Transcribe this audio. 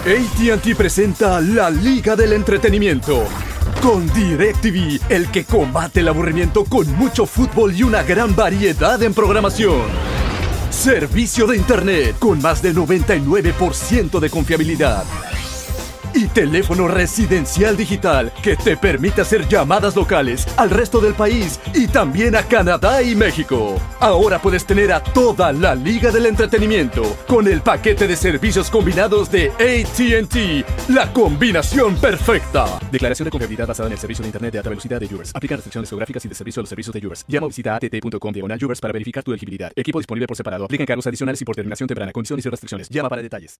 ATT presenta la Liga del Entretenimiento. Con DirecTV, el que combate el aburrimiento con mucho fútbol y una gran variedad en programación. Servicio de Internet con más de 99% de confiabilidad y teléfono residencial digital que te permite hacer llamadas locales al resto del país y también a Canadá y México. Ahora puedes tener a toda la liga del entretenimiento con el paquete de servicios combinados de ATT, la combinación perfecta. Declaración de confiabilidad basada en el servicio de Internet de alta velocidad de Yours. Aplican restricciones geográficas y de servicio a los servicios de Yours. Llama o visita att.com diagonal Yours para verificar tu elegibilidad. Equipo disponible por separado. Aplican cargos adicionales y por terminación temprana. Condiciones y restricciones. Llama para detalles.